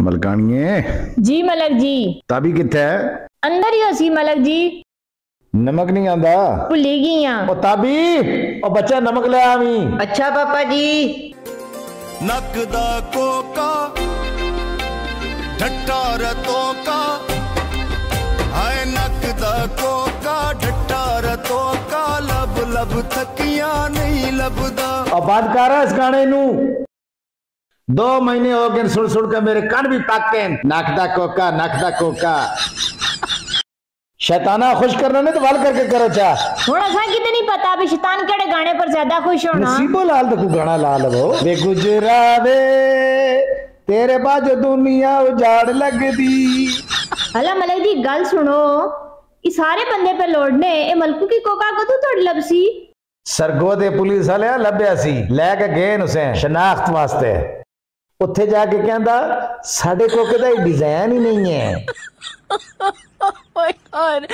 ملکانیے۔ جی ملک جی۔ تابی کتھے ہے؟ اندر ہی اسی جی ملک جی۔ نمک نہیں آندا۔ بھلی گئی ہاں۔ او تابی او بچہ نمک لے آویں۔ اچھا پاپا جی۔ نک کوکا ڈھٹا رتوں کا۔ ہائے نک کوکا ڈھٹا رتوں کا۔ لب لب تھکیاں نہیں لبدا۔ آباد کارا اس گانے نو دو مہینے ہو گئے سڑ سڑ کے میرے کن بھی پاک کے ناکدہ کوکا ناکدہ کوکا۔ شیطانہ خوش کرنا نہیں تو وال کر کے کرو چا۔ ہن اساں کی تے نہیں پتہ بھی شیطان کیڑے گانے پر زیادہ خوش ہونا۔ نصیبو لال تے کو گانا لا لو وے گجراوے تیرے باج دنیا اجاڑ لگ دی اللہ ملائی دی گل سنو ای سارے بندے پہ لوڑنے اے ملکو کی کوکا کو تو تھوڑ سرگو دے پولیس والے لبیا سی۔ لے کے گین اسے شناخت واسطے۔ ਉੱਥੇ ਜਾ ਕੇ ਕਹਿੰਦਾ ਸਾਡੇ ਕੋਕੇ ਦਾ ਡਿਜ਼ਾਈਨ ਹੀ ਨਹੀਂ ਹੈ my god.